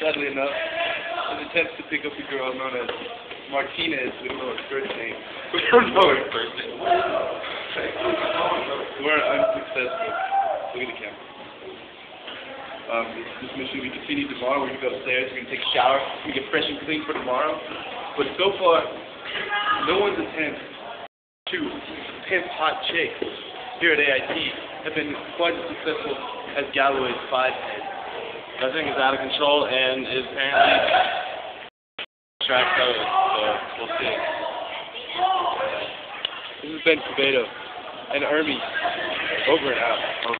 sadly enough, his attempts to pick up the girl known as Martinez, we don't know her first name. We don't know her first name. We're unsuccessful. Look at the camera. Um, this, this mission will be continued tomorrow. We're going to go upstairs. We're going to take a shower. We get fresh and clean for tomorrow. But so far, no one's attempts to pimp hot chicks here at AIT have been quite as successful as Galloway's five head. That thing is out of control and is apparently track code, so we'll see. This is Ben Quevedo and Ermi over and out.